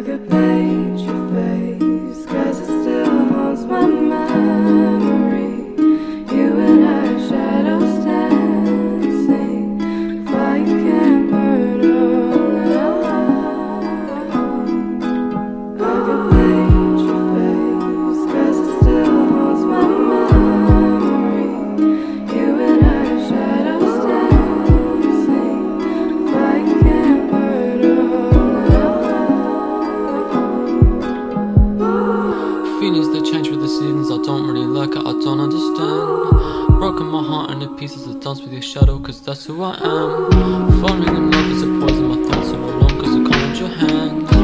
like a page of fate. change with the seasons, I don't really like it, I don't understand. Broken my heart into pieces, I dance with your shadow cause that's who I am. Falling in love is a poison, my thoughts are alone cause I can't hold your hand.